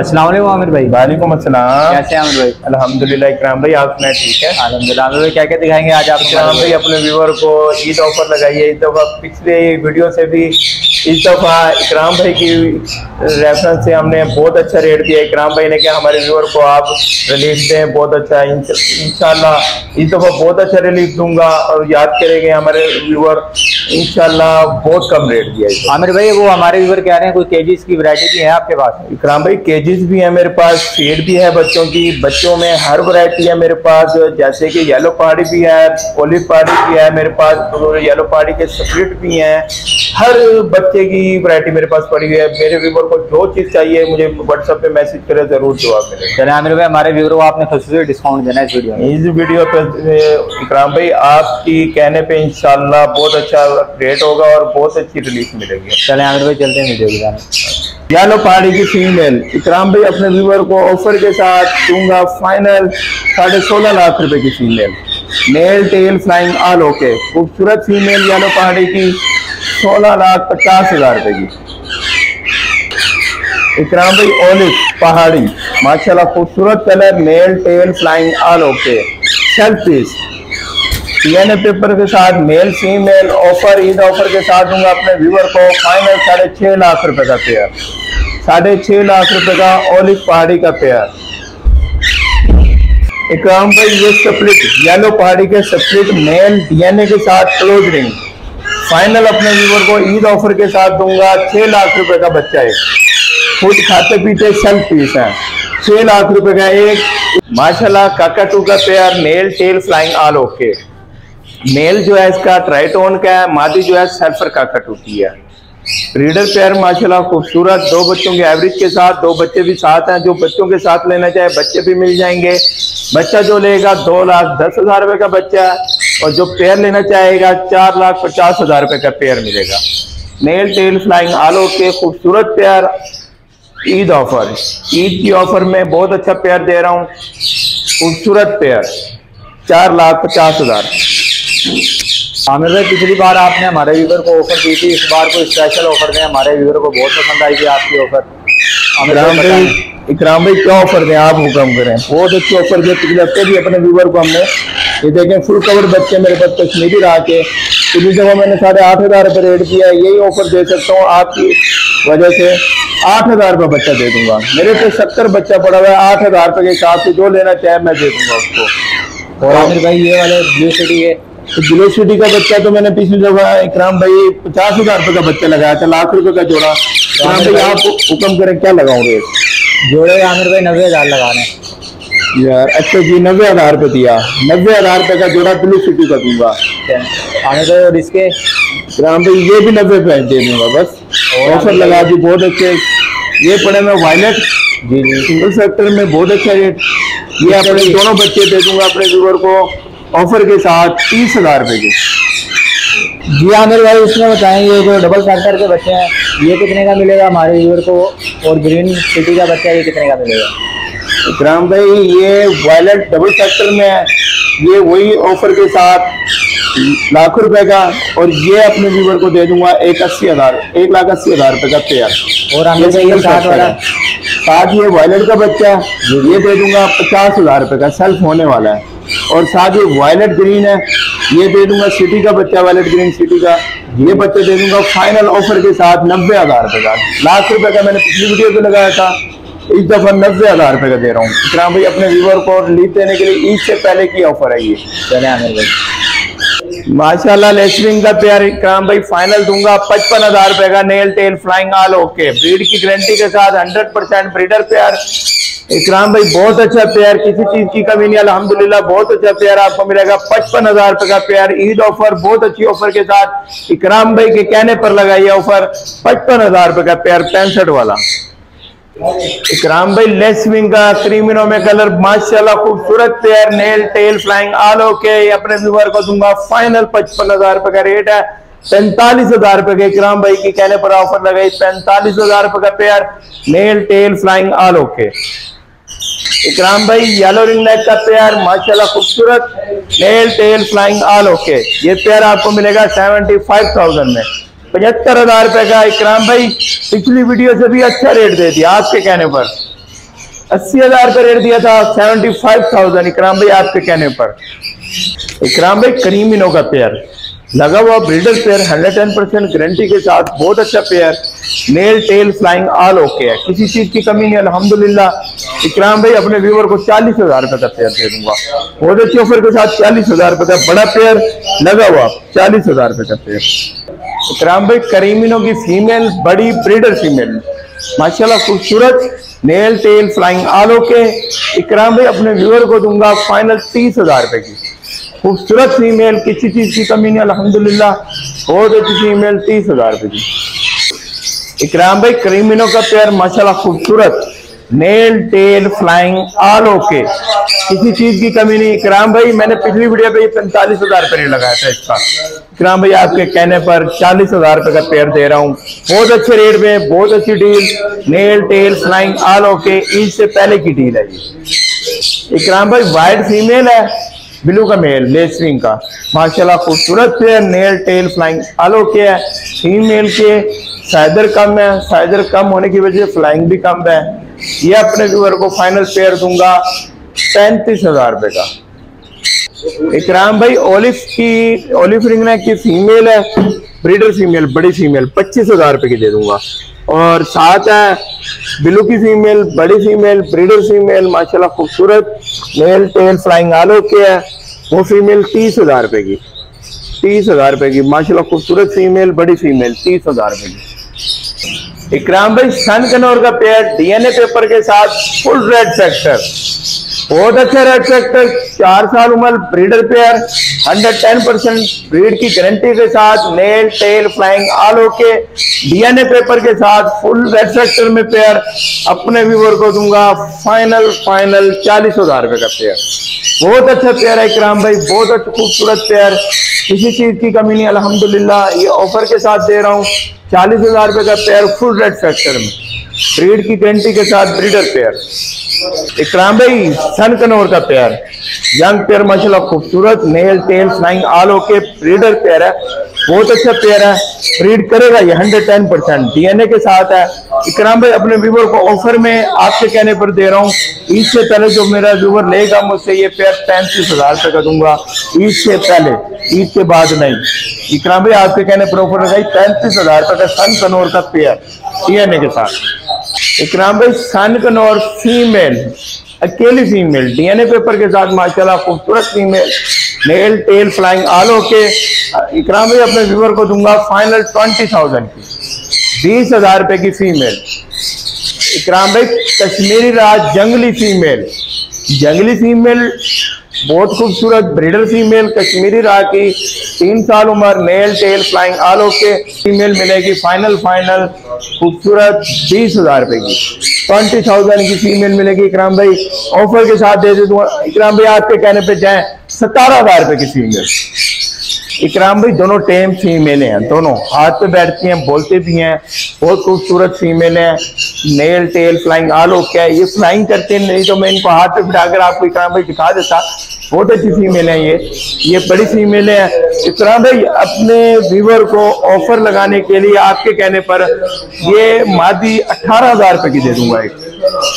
अस्सलाम वालेकुम आमिर भाई। वालेकुम अस्सलाम। कैसे हैं आमिर भाई? अल्हम्दुलिल्लाह इकराम भाई आप सुनाए ठीक है? अल्हम्दुलिल्लाह आमिर भाई क्या क्या दिखाएँगे आज आप इकराम भाई अपने व्यूवर को ईद ऑफ़र लगाई है ऑफ़र दफ़ा पिछले वीडियो से भी इस दफ़ा इकराम भाई की रेफरेंस से हमने बहुत अच्छा रेट दिया। इकराम भाई ने कहा हमारे व्यूअर को आप रिलीफ दें बहुत अच्छा इंशाल्लाह इस दफ़ा बहुत अच्छा रिलीफ दूँगा और याद करेंगे हमारे व्यूअर इंशाल्लाह बहुत कम रेट दिया आमिर भाई वो हमारे व्यूवर कह रहे हैं कोई केजीज की वैरायटी भी है आपके पास? इकराम भाई केजीज भी है मेरे पास फ़ीड भी है बच्चों की। बच्चों में हर वैरायटी है मेरे पास जैसे कि येलो पहाड़ी भी है ओलिव पहाड़ी भी है मेरे पास येलो पहाड़ी के स्प्लिट भी हैं। हर बच्चे की वैरायटी मेरे पास पड़ी हुई है। मेरे व्यूवर को जो चीज़ चाहिए मुझे व्हाट्सएप पे मैसेज करे ज़रूर जवाब मिलेगा चले आमिर भाई हमारे व्यूवर को आपने खसूसी डिस्काउंट देना है इस वीडियो में। इस वीडियो पे इकराम भाई आपकी कहने पे इंशाल्लाह बहुत अच्छा रेट होगा और बहुत अच्छी रिलीफ मिलेगी। चले आमिर भाई चलते हैं वीडियो की यालो पहाड़ी की फीमेल इकराम भाई अपने व्यूवर को ऑफ़र के साथ दूँगा फाइनल साढ़े सोलह लाख रुपए की female nail tail flying all okay खूबसूरत फीमेल यालो पहाड़ी की। सोलह लाख पचास हज़ार रुपए की। इकराम भाई ओलिव पहाड़ी, माशाल्लाह, खूबसूरत colour nail tail flying all okay self piece DNA paper के साथ male female offer Eid offer के साथ दूँगा अपने व्यूवर को। फाइनल साढ़े छह लाख रुपए का पेयर साढ़े छह लाख रुपए का ओलिव पहाड़ी का पेयर इकराम भाई, ये स्प्लिट येलो पहाड़ी के स्प्लिट मेल डीएनए के साथ क्लोज रिंग फाइनल अपने व्यूवर को ईद ऑफ़र के साथ दूँगा। छह लाख रुपए का बच्चा है। खुद खाते पीते सेल्फ पीस है। छह लाख रुपए का एक। माशाल्लाह, काकाटू का pair nail tail flying all okay male जो है इसका ट्राइटोन का है, मादी जो है सल्फ़र का कटूटी है। ब्रीडर पेयर माशाल्लाह खूबसूरत। दो बच्चों के एवरेज के साथ, दो बच्चे भी साथ हैं। जो बच्चों के साथ लेना चाहे, बच्चे भी मिल जाएँगे। बच्चा जो लेगा, दो लाख दस हज़ार रुपए का बच्चा और जो पेयर लेना चाहेगा चार लाख पचास हज़ार रुपए का पेयर मिलेगा। नेल टेल फ्लाइंग आलो के खूबसूरत पेयर ईद ऑफ़र ईद की ऑफ़र में बहुत अच्छा पेयर दे रहा हूँ। खूबसूरत पेयर चार लाख पचास हज़ार। आमिर भाई पिछली बार आपने हमारे व्यूवर को ऑफ़र दी थी। इस बार को स्पेशल ऑफ़र दें हमारे व्यूवर को बहुत पसंद आई थी आपकी ऑफ़र इकराम भाई इकराम भाई क्या ऑफ़र दें? आप हुक्म करें। बहुत अच्छी ऑफ़र दिए। पिछले हफ़्ते भी अपने व्यूवर को हमने ये देखें फुल कवर बच्चे मेरे पास कश्मीरी रहा के। पिछली जगह मैंने साढ़े आठ हज़ार रुपये रेट किया है यही ऑफ़र दे सकता हूँ आपकी वजह से। आठ हज़ार रुपये बच्चा दे दूँगा। मेरे पे सत्तर बच्चा पड़ा हुआ है आठ हज़ार रुपये के हिसाब से जो लेना चाहे मैं दे दूँगा उसको। और आमिर भाई ये वाले ब्लू सिटी के तो ब्लू सिटी का बच्चा तो मैंने पिछली दफ़ा इकराम भाई पचास हज़ार रुपए का बच्चा लगाया था लाख रुपए का जोड़ा। इकराम भाई आप हुक्म करें क्या लगाऊँ रेट जोड़े आमिर भाई नब्बे हज़ार लगाने। यार अच्छा जी नब्बे हज़ार रुपये दिया। नब्बे हज़ार रुपए का जोड़ा ब्लू सिटी का दूँगा। आने भाई और इसके? ग्राम पे ये भी नब्बे रुपए दे दूँगा बस। ऑफ़र लगा दी बहुत अच्छे। ये पड़े मैं वायलेट जी जी। सिंगल सेक्टर में बहुत अच्छा रेट ये अपने दोनों बच्चे दे दूँगा अपने व्यूवर को। ऑफ़र के साथ तीस हज़ार रुपए के जी आमिर भाई इसमें बताएँ ये जो डबल फैक्टर के बच्चे हैं ये कितने का मिलेगा हमारे व्यूअर को? और ग्रीन सिटी का बच्चा ये कितने का मिलेगा? इकराम भाई ये वायलेट डबल फैक्टर में है। ये वही ऑफ़र के साथ लाख रुपए का और ये अपने व्यूवर को दे दूँगा एक अस्सी हज़ार एक लाख अस्सी हज़ार रुपए का पेयर और साथ वाला। साथ ये वायलेट का बच्चा है ये दे दूँगा पचास हज़ार रुपए का सेल्फ होने वाला है। और साथ ये वायलेट ग्रीन है ये दे दूँगा सिटी का बच्चा वायलेट ग्रीन सिटी का। ये बच्चा दे दूँगा फाइनल ऑफ़र के साथ नब्बे हज़ार रुपए का। लाख रुपए का मैंने पिछली वीडियो पे लगाया था। इस दफ़ा नब्बे हज़ार रुपए का दे रहा हूँ। इतना भाई अपने व्यूवर को लीव देने के लिए ईद से पहले की ऑफ़र है ये। चले आमिर भाई। माशाल्लाह लेसविंग का प्यार इकराम भाई फाइनल दूँगा। पचपन हज़ार रुपए का nail tail flying all okay breed की गारंटी के साथ हंड्रेड परसेंट ब्रीडर प्यार इकराम भाई बहुत अच्छा प्यार किसी चीज़ की कमी नहीं। अल्हम्दुलिल्लाह बहुत अच्छा प्यार आपको मिलेगा। पचपन हज़ार रुपए का प्यार ईद ऑफ़र बहुत अच्छी ऑफ़र के साथ। इकराम भाई के कहने पर लगाई ऑफ़र पचपन हज़ार रुपए का प्यार पैंसठ वाला। इकराम भाई लेस विंग का क्रीमिनो में कलर माशाल्लाह खूबसूरत नेल टेल फ्लाइंग अपने को दूँगा फाइनल पचपन हज़ार रुपए का रेट है। पैंतालीस हज़ार रुपए के इकराम भाई के कहने पर ऑफ़र लगाई। पैंतालीस हज़ार रुपए का pair nail tail flying all okay Ikram भाई येलो रिंग नेक का पेयर माशाल्लाह खूबसूरत nail tail flying all okay ये पेयर आपको मिलेगा सेवेंटी फाइव थाउज़ेंड में। पचहत्तर हज़ार रुपए का इकराम भाई, पिछली वीडियो से भी अच्छा रेट दे दिया आपके कहने पर। अस्सी हज़ार का रेट दिया था सेवेंटी फाइव थाउज़ेंड इकराम भाई आपके कहने पर। इकराम भाई करीमिनो का पेयर लगा हुआ breeder pair hundred ten percent guarantee के साथ बहुत अच्छा pair nail tail flying all okay है। किसी चीज़ की कमी नहीं, अल्हम्दुलिल्लाह। इकराम भाई, अपने व्यूवर को चालीस हज़ार रुपए का पेयर दे दूँगा। बहुत अच्छे ऑफ़र के साथ चालीस हज़ार रुपए का बड़ा पेयर लगा हुआ, चालीस हज़ार रुपए का पेयर इकराम भाई करीमिनो की फीमेल बड़ी ब्रीडर फीमेल माशाल्लाह खूबसूरत nail tail flying all okay Ikram भाई अपने व्यूअर को दूँगा फाइनल तीस हज़ार रुपए की। खूबसूरत फीमेल किसी चीज़ की कमी नहीं, अल्हम्दुलिल्लाह, बहुत अच्छी फीमेल तीस हज़ार रुपए की। इकराम भाई करीमिनो का पेयर, माशाल्लाह खूबसूरत nail tail flying all okay किसी चीज़ की कमी नहीं। इकराम भाई, मैंने पिछली वीडियो पे पैंतालीस हज़ार रुपये लगाया था इसका। इकराम भाई, आपके कहने पर चालीस हज़ार रुपए का पेयर दे रहा हूँ। बहुत अच्छे रेट में बहुत अच्छी deal nail tail flying all okay Eid से पहले की डील है ये। इकराम भाई वाइट फीमेल है ब्लू का मेल लेस स्विंग का। माशाल्लाह, खूबसूरत pair nail tail flying all okay. Female के साइदर कम है साइदर कम होने की वजह से फ्लाइंग भी कम है। ये अपने व्यूअर को फाइनल पेयर दूँगा। पैंतीस हज़ार रुपए का। इकराम भाई ओलिव की ओलिव रिंग की फीमेल है ब्रीडर फीमेल बड़ी फीमेल पच्चीस हज़ार रुपए की दे दूँगा। और साथ है बिलू की फीमेल बड़ी फीमेल ब्रीडर फीमेल माशाल्लाह खूबसूरत मेल टेल फ्लाइंग आलो के है, वो फीमेल तीस हज़ार रुपए की, तीस हज़ार रुपए की, माशाल्लाह खूबसूरत फीमेल बड़ी फीमेल तीस हज़ार रुपए की। इकराम भाई सन कनौर का पेयर डीएनए पेपर के साथ फुल रेड सेक्टर बहुत अच्छा रेड सेक्टर चार साल उम्र breeder pair hundred ten percent breed की गारंटी के साथ nail tail flying all okay DNA paper के साथ फुल रेड सेक्टर में पेयर अपने व्यूवर को दूँगा फाइनल फाइनल चालीस हज़ार रुपए का पेयर बहुत अच्छा पेयर है इकराम भाई, बहुत अच्छा खूबसूरत पेयर किसी चीज़ की कमी नहीं, अल्हम्दुलिल्लाह, ये ऑफ़र के साथ दे रहा हूँ. चालीस हज़ार रुपए का पेयर फुल रेड फैक्टर में। ब्रीड की गारंटी के साथ ब्रीडर पेयर एक रामबई सन कनोर का पेयर यंग पेयर मशाला खूबसूरत नेल टेल फ्लाइंग आलो के ब्रीडर पेयर है। बहुत अच्छा पेयर है। ब्रीड करेगा, ये हंड्रेड टेन परसेंट डीएनए के साथ है। इकराम भाई, अपने व्यूवर को ऑफ़र में आपके कहने पर दे रहा हूँ ईद से पहले जो मेरा व्यूवर लेगा मुझसे ये पेयर पैंतीस हज़ार रुपए का दूँगा। ईद से पहले ईद के बाद नहीं। इकराम भाई, आपके कहने पर ऑफ़र लगाई, पैंतीस हज़ार रुपए का सन कनौर का पेयर डीएनए के साथ। इकराम भाई सन कनौर फीमेल अकेली फीमेल डीएनए पेपर के साथ, माशाल्लाह, खूबसूरत female nail tail flying all के इकराम अपने व्यूवर को दूँगा फाइनल ट्वेंटी थाउज़ेंड की। बीस हज़ार रुपए की फीमेल इकराम भाई, कश्मीरी राज जंगली फीमेल जंगली फीमेल बहुत खूबसूरत ब्रीडर फीमेल कश्मीरी राह की तीन साल उम्र नेल टेल फ्लाइंग आलो के फीमेल मिलेगी फाइनल फाइनल खूबसूरत बीस हज़ार रुपए की। ट्वेंटी थाउज़ेंड की फीमेल मिलेगी इकराम भाई। ऑफ़र के साथ दे दे दूँगा इकराम भाई आपके कहने पे जाए। सतारह हज़ार रुपए की फीमेल इकराम भाई, दोनों टेम फीमेल हैं। दोनों हाथ पे बैठती हैं, बोलते भी हैं। बहुत खूबसूरत फीमेल हैं। Nail tail flying all okay है? ये फ्लाइंग करते हैं, नहीं तो मैं इनको हाथ पे बिठाकर आपको इकराम भाई दिखा देता। बहुत अच्छी फीमेल है ये। ये बड़ी फीमेल है। इकराम भाई, अपने व्यूवर को ऑफ़र लगाने के लिए आपके कहने पर ये मादी अठारह हज़ार रुपए की दे दूँगा एक।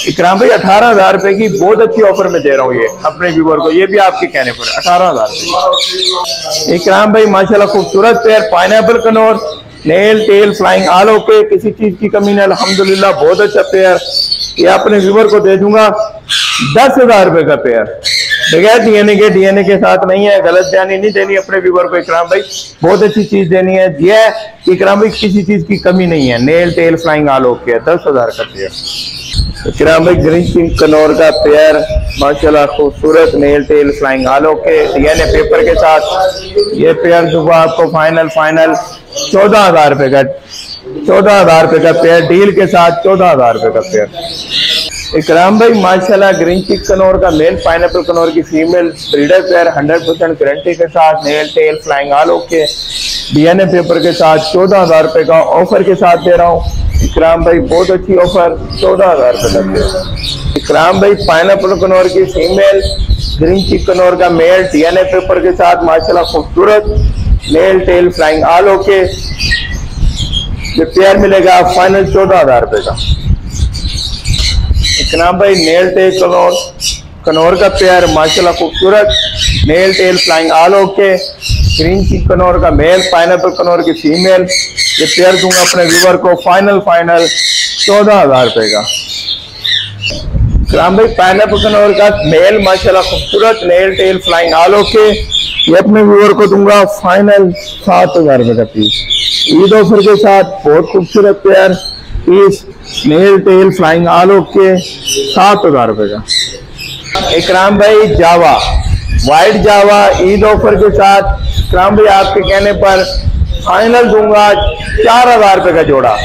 इकराम भाई, अठारह हज़ार रुपए की बहुत अच्छी ऑफ़र में दे रहा हूँ ये, अपने व्यूवर को। ये भी आपके कहने पर अठारह हज़ार इकराम भाई, माशाल्लाह खूबसूरत pair pine conure nail tail flying all okay किसी चीज़ की कमी नहीं, अल्हम्दुलिल्लाह, बहुत अच्छा पेयर ये अपने व्यूवर को दे दूँगा, दस हज़ार रुपए का पेयर बगैर डीएनए के डीएनए के साथ नहीं है, गलत बयानी नहीं देनी, अपने व्यूवर को इकराम भाई, बहुत अच्छी चीज़ देनी है। ये इकराम भाई किसी चीज़ की कमी नहीं है। Nail tail flying all okay दस हज़ार का पेयर इकराम भाई ग्रीन सिंह कनौर का पेयर माशाल्लाह खूबसूरत nail tail flying all okay DNA paper के साथ, ये पेयर दूँगा आपको फाइनल फाइनल चौदह हज़ार रुपए का, चौदह हज़ार रुपए का पेयर डील के साथ चौदह हज़ार रुपए का पेयर इकराम भाई माशाल्लाह ग्रीन चिक कनौर का मेल पाइन कनौर की female breeder pair hundred percent guarantee के साथ nail tail flying all okay DNA paper के साथ चौदह हज़ार रुपए का ऑफ़र के साथ दे रहा हूँ। इकराम भाई बहुत अच्छी ऑफ़र चौदह हज़ार रुपए का पेयर इकराम भाई पाइन कनौर की फीमेल ग्रीन चिक कनौर का मेल डीएनए पेपर के साथ माशाला खूबसूरत male tail flying all okay ये पेयर मिलेगा फाइनल चौदह हज़ार रुपए का। इकराम भाई नेल टेल कनौर कनौर का पेयर माशाल्लाह खूबसूरत nail tail flying all okay green cheek conure का मेल पाइनएप्पल कनौर की फीमेल ये पेयर दूँगा अपने व्यूवर को फाइनल फाइनल चौदह हज़ार रुपए का। इकराम भाई पाइनएप्पल कनौर का मेल माशाल्लाह खूबसूरत nail tail flying all okay ये अपने व्यूवर को दूँगा फाइनल सात हज़ार रुपए का पीस ईद ऑफ़र के साथ बहुत खूबसूरत pair piece nail tail flying all के सात हज़ार रुपए का। इकराम भाई Java white Java, Eid offer के साथ इकराम भाई आपके कहने पर फाइनल दूँगा चार हज़ार रुपए का जोड़ा।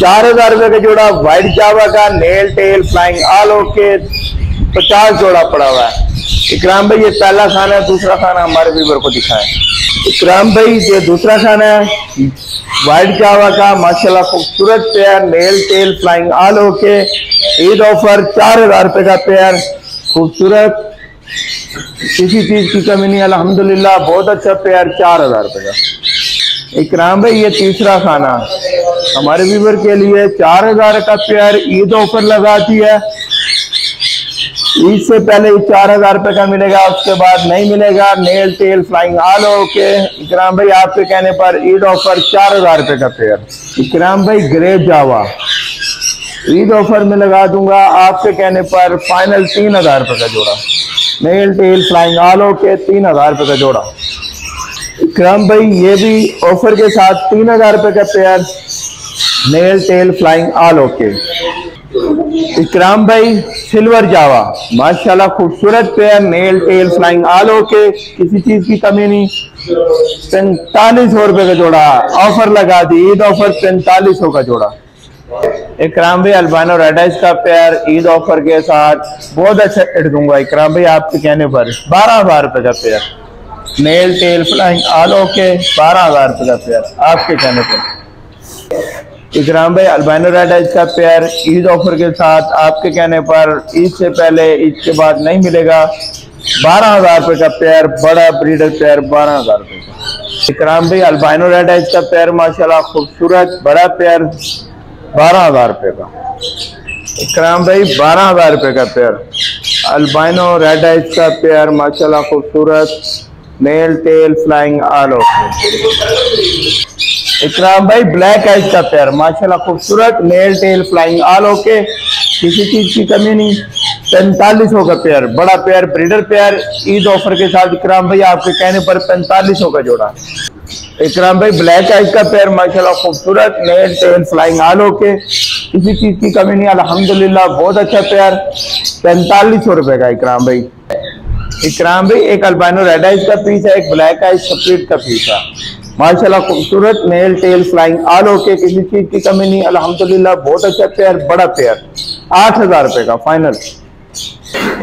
चार हज़ार रुपए का जोड़ा व्हाइट जावा का nail tail flying all okay पचास जोड़ा पड़ा हुआ है। इकराम भाई ये पहला खाना है, दूसरा खाना हमारे व्यूवर को दिखाए। इकराम भाई ये दूसरा खाना है व्हाइट जावा का, माशाल्लाह खूबसूरत pair nail tail flying all okay Eid offer चार हज़ार रुपए का पेयर खूबसूरत. किसी चीज़ की कमी नहीं, अल्हम्दुलिल्लाह, बहुत अच्छा पेयर चार हज़ार रुपए का. इकराम भाई, ये तीसरा खाना. हमारे व्यूवर के लिए चार हज़ार का पेयर ईद ऑफ़र लगाती है. ईद से पहले चार हज़ार रुपए का मिलेगा, उसके बाद नहीं मिलेगा। Nail tail flying all okay Ikram भाई, आपके कहने पर ईद ऑफ़र चार हज़ार रुपए का पेयर इकराम भाई ग्रे जावा। ईद ऑफ़र में लगा दूँगा, आपके कहने पर फाइनल तीन हज़ार रुपए का जोड़ा। Nail tail flying all okay तीन हज़ार रुपए का जोड़ा। इकराम भाई, ये भी ऑफ़र के साथ तीन हज़ार रुपए का pair nail tail flying all okay Ikram भाई सिल्वर जावा। माशाल्लाह खूबसूरत pair nail tail flying all okay किसी चीज़ की कमी नहीं। पैंतालीस सौ रुपए का जोड़ा। ऑफ़र लगा दी ईद ऑफ़र पैंतालीस सौ का जोड़ा। इकराम भाई अल्बानो रेडाइस का पेयर ईद ऑफ़र के साथ। बहुत अच्छा रेट दूँगा इकराम भाई, आपके कहने पर। बारह हज़ार रुपए का pair. Nail tail flying all okay बारह हज़ार रुपए का पेयर। आपके कहने पर। इकराम भाई अल्बानो रेड का पेयर ईद ऑफ़र के साथ आपके कहने पर ईद से पहले ईद के बाद नहीं मिलेगा। बारह हज़ार रुपए का पेयर बड़ा ब्रीडर पेयर बारह हज़ार रुपए का। इकराम भाई अल्बानो रेड का पेयर माशाल्लाह खूबसूरत, बड़ा पेयर बारह हज़ार रुपए का। इकराम भाई, बारह हज़ार रुपए का पेयर अल्बाइनो रेड का पेयर माशाल्लाह खूबसूरत मेल टेल फ्लाइंग आल इकराम भाई ब्लैक आइज़ का पेयर माशाल्लाह, खूबसूरत male tail flying all okay किसी चीज़ की कमी नहीं। पैंतालीस का पेयर बड़ा pair breeder pair Eid offer के साथ इकराम भाई आपके कहने पर पैंतालीस का जोड़ा। इकराम भाई ब्लैक आइज़ का पेयर माशाल्लाह, खूबसूरत male tail flying all okay किसी चीज़ की कमी नहीं, अल्हम्दुलिल्लाह, बहुत अच्छा पेयर पैंतालीस सौ रुपए का इकराम भाई। इकराम भाई, एक अल्बानो रेड आइज़ का पीस है, एक ब्लैक आइज़ सफ़ेद का पीस है। माशाल्लाह खूबसूरत nail tail flying all okay, किसी चीज़ की कमी नहीं, अल्हम्दुलिल्लाह, बहुत अच्छा पेयर बड़ा पेयर आठ हज़ार रुपए का फाइनल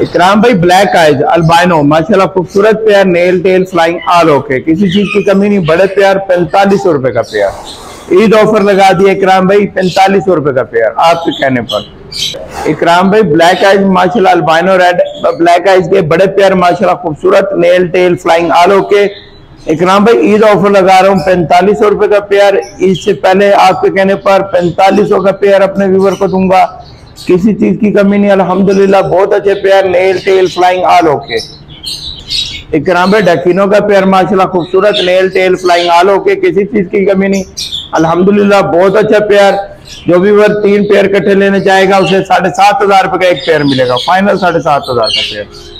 इकराम भाई ब्लैक आइज़ अल्बाइनो माशाल्लाह खूबसूरत pair nail tail flying all okay. किसी चीज़ की कमी नहीं, बड़े पेयर पैंतालीस सौ रुपए का पेयर ईद ऑफ़र लगा दिया इकराम भाई, पैंतालीस सौ रुपए का पेयर आपके कहने पर। इकराम भाई ब्लैक आइज़ माशाल्लाह अल्बाइनो रेड ब्लैक आइज़ के बड़े पेयर माशाल्लाह खूबसूरत nail tail flying all okay. Ikram भाई, ईद ऑफ़र लगा रहा हूँ, पैंतालीस सौ रुपए का पेयर। ईद से पहले आपके कहने पर पैंतालीस सौ का पेयर अपने व्यूवर को दूँगा। किसी चीज़ की कमी नहीं, अल्हम्दुलिल्लाह, बहुत अच्छे pair nail tail flying all okay Ikram भाई डकीनों का पेयर, माशाल्लाह, खूबसूरत nail tail flying all okay किसी चीज़ की कमी नहीं। अल्हम्दुलिल्लाह, बहुत अच्छा पेयर। जो भी वर्ग तीन पेयर इकट्ठे लेने जाएगा, उसे साढ़े सात हज़ार रुपए का एक पेयर मिलेगा फाइनल साढ़े सात हज़ार का पेयर।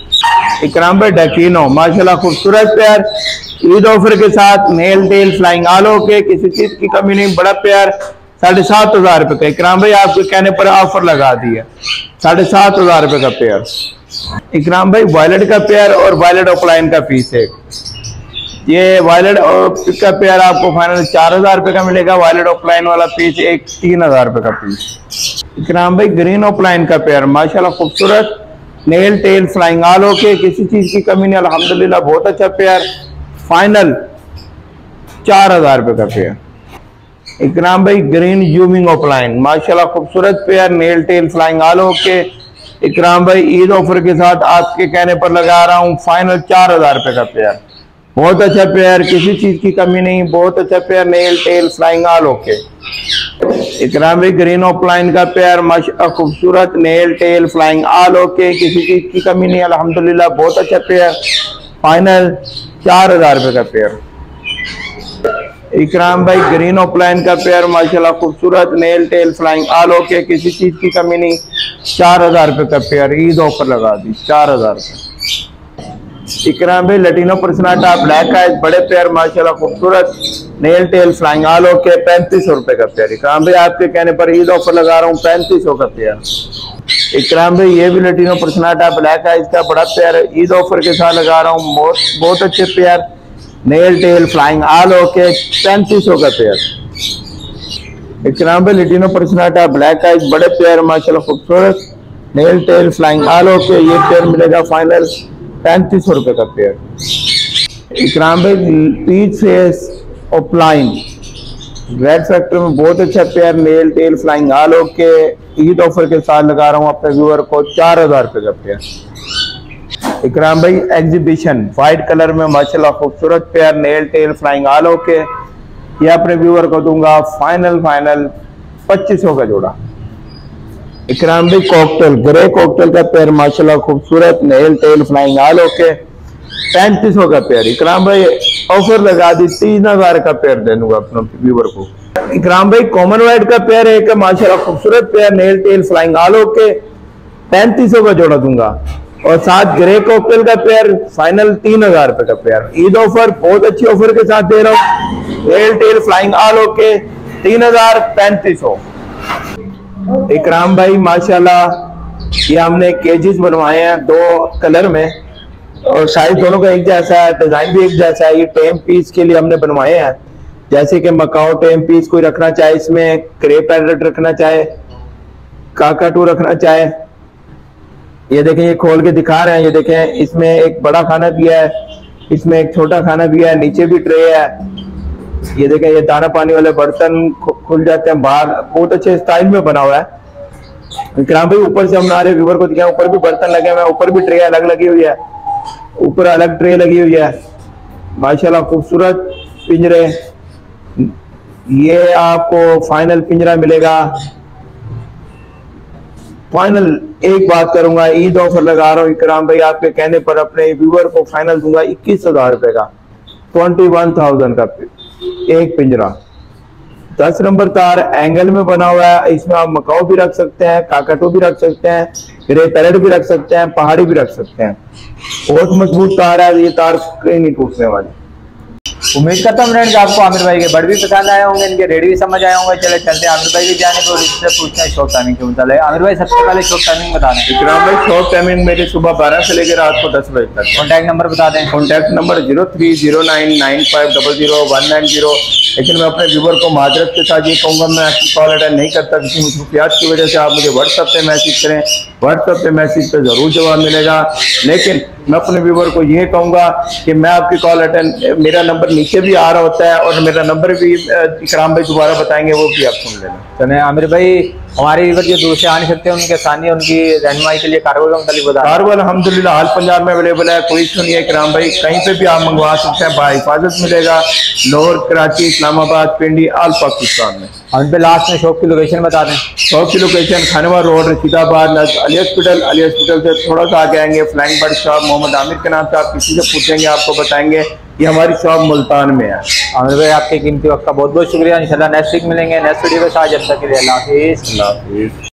इकराम भाई डकीनो, माशाल्लाह खूबसूरत प्यार। ईद ऑफ़र के साथ नेल टेल फ्लाइंग आलो के किसी चीज़ की कमी नहीं, बड़ा प्यार। साढ़े सात हज़ार रुपए का। इकराम भाई आपके कहने पर ऑफ़र लगा दिया। साढ़े सात हज़ार रुपए का पेयर। इकराम भाई, वायलेट का पेयर और वायलेट ऑफलाइन का फ़ीस है। ये वायलेट का पेयर आपको फाइनल चार हज़ार रुपए का मिलेगा। वायलेट ऑफलाइन वाला पीस एक तीन हज़ार रुपए का पीस इकराम भाई, ग्रीन ऑफलाइन का पेयर, माशाल्लाह खूबसूरत। Nail tail flying all okay किसी चीज़ की कमी नहीं, अल्हम्दुलिल्लाह, बहुत अच्छा पेयर। फाइनल चार हज़ार रुपए का पेयर। इकराम भाई ग्रीन यूमिंग ऑफलाइन माशाल्लाह, खूबसूरत pair nail tail flying all okay Ikram भाई, ईद ऑफ़र के साथ आपके कहने पर लगा रहा हूँ फाइनल चार हज़ार रुपए का पेयर। बहुत अच्छा पेयर, किसी चीज़ की कमी नहीं, बहुत अच्छा pair nail tail flying all okay Ikram green offline का पेयर, माशा खूबसूरत nail tail flying all okay, किसी चीज़ की कमी नहीं, अल्हम्दुलिल्लाह, बहुत अच्छा पेयर। फाइनल चार हज़ार रुपये का पेयर। इकराम भाई ग्रीन ऑफलाइन का पेयर, माशाल्लाह, खूबसूरत nail tail flying all okay, किसी चीज़ की कमी नहीं। चार हज़ार रुपये का पेयर, ईद ऑफ़र लगा दी, चार हज़ार इकराम भाई लटीनो पर्सनाटा ब्लैक आइज़ बड़े पेयर माशाल्लाह खूबसूरत nail tail flying all okay पैंतीस सौ रुपए का पेयर। इकराम भाई आपके कहने पर ईद ऑफ़र लगा रहा हूँ, पैंतीस सौ का पेयर। इकराम भाई ये भी लटीनो पर्सनाटा ब्लैक आइज़ का बड़ा पेयर, ईद ऑफ़र के साथ लगा रहा हूँ, बहुत अच्छे pair. Nail tail flying all okay पैंतीस का पेयर। इकराम भाई लिटिनो पर्सनाटा ब्लैक आइज़ बड़े पेयर, माशाल्लाह खूबसूरत nail tail flying all okay ये पेयर मिलेगा फाइनल पैंतीस सौ रुपए का पेयर इकराम भाई peach face offline red factor में बहुत अच्छा pair nail tail flying all okay Eid offer के साथ लगा रहा हूँ अपने व्यूअर को चार हज़ार रुपए का पेयर इकराम भाई एग्जीबिशन व्हाइट कलर में माशाल्लाह खूबसूरत pair nail tail flying all okay ये अपने व्यूअर को दूँगा फाइनल फाइनल पच्चीस सौ का जोड़ा। इकराम भाई कॉकटेल ग्रे कॉकटेल का पेयर माशाल्लाह खूबसूरत nail tail flying all okay पैंतीस का पेयर इकराम भाई ऑफ़र लगा दी तीन हज़ार का पेयर दे दूँगा अपने व्यूवर को. इकराम भाई कॉमन वाइट का पेयर है कि माशाल्लाह खूबसूरत pair nail tail flying all okay पैंतीस का जोड़ा दूँगा. और साथ ग्रे कॉकटेल का पेयर फाइनल तीन हज़ार रुपए का पेयर ईद ऑफ़र बहुत अच्छी ऑफ़र के साथ दे रहा हूँ. Nail tail flying all okay तीन हज़ार पैंतीस इकराम भाई माशाल्लाह, ये हमने केजेस बनवाए हैं दो कलर में। और साइज़ दोनों का एक जैसा है डिज़ाइन भी एक जैसा है, ये टेम पीस के लिए हमने बनवाए हैं। जैसे कि मकाओ टेम पीस कोई रखना चाहे, इसमें क्रे पैरेट रखना चाहे, काकाटू रखना चाहे। ये देखें, ये खोल के दिखा रहे हैं, ये देखें, इसमें एक बड़ा खाना भी है, इसमें एक छोटा खाना भी है, नीचे भी ट्रे है। ये देखें ये दाना पानी वाले बर्तन खुल जाते हैं बाहर। बहुत अच्छे स्टाइल में बना हुआ है। विक्राम भाई, ऊपर से हम नारे व्यूवर को दिखाया ऊपर भी बर्तन लगे हुए हैं, ऊपर भी ट्रे अलग लगी हुई है। ऊपर अलग ट्रे लगी हुई है। माशाल्लाह, खूबसूरत पिंजरे। ये आपको फाइनल पिंजरा मिलेगा। फाइनल एक बात करूँगा, ईद ऑफ़र लगा रहा हूँ इकराम भाई आपके कहने पर, अपने व्यूवर को फाइनल दूँगा, इक्कीस हज़ार रुपए का। ट्वेंटी वन थाउज़ेंड का एक पिंजरा। दस नंबर तार एंगल में बना हुआ है। इसमें आप मकाओ भी रख सकते हैं, काकटो भी रख सकते हैं, ग्रे पैरेट भी रख सकते हैं, पहाड़ी भी रख सकते हैं। बहुत मज़बूत तार है, ये तार कहीं नहीं टूटने वाली। उम्मीद करता हूँ फ्रेंड्स आपको आमिर भाई के बड़ भी पसंद आए होंगे इनके रेडी भी समझ आए होंगे। चले चलते हैं आमिर भाई भी जाने को इससे पूछते हैं शॉप टाइमिंग के मुताबिक। आमिर भाई सबसे पहले शॉप टाइमिंग बता दें इकराम भाई शॉप टाइमिंग मेरी सुबह बारह से लेकर रात को दस बजे तक। कॉन्टैक्ट नंबर बता दें। Contact number zero three zero nine nine five double zero one nine zero लेकिन मैं अपने व्यूवर को माजरत के साथ ये कहूँगा मैं आपकी कॉल अटेंड नहीं करता किसी मसरूफियात की वजह से। आप मुझे व्हाट्सअप पे मैसेज करें। व्हाट्सअप पे मैसेज पे ज़रूर जवाब मिलेगा। लेकिन मैं अपने व्यूवर को ये कहूँगा कि मैं आपकी कॉल अटेंड मेरा नंबर नीचे भी आ रहा होता है और मेरा नंबर भी इकराम भाई दोबारा बताएँगे वो भी आप सुन लेना। चले आमिर भाई हमारे व्यूवर जो दूर से आ नहीं सकते उनके आसानी उनकी रहनुमाई के लिए कारोबार का मतलब बता कारवाल अलहमदिल्ला हाल पंजाब में अवेलेबल है कोई इशू नहीं है इकराम भाई कहीं पर भी आप मंगवा सकते हैं हिफाजत मिलेगा लाहौर कराची इस्लामाबाद पिंडी आल पाकिस्तान में। हम पे लास्ट में शॉप की लोकेशन बता दें। शॉप की location Khanwa road Rashidabad Ali hospital Ali hospital से थोड़ा सा आगे आएँगे flying bird shop Mohammad Aamir के नाम से आप किसी से पूछेंगे आपको बताएँगे कि हमारी शॉप मुल्तान में है। आमिर भाई आपके कीमती वक्त का बहुत बहुत शुक्रिया। इंशाल्लाह नेक्स्ट वीक मिलेंगे। नेक्स्ट वीडियो के साथ जब तक के लिए अल्लाह हाफिज़।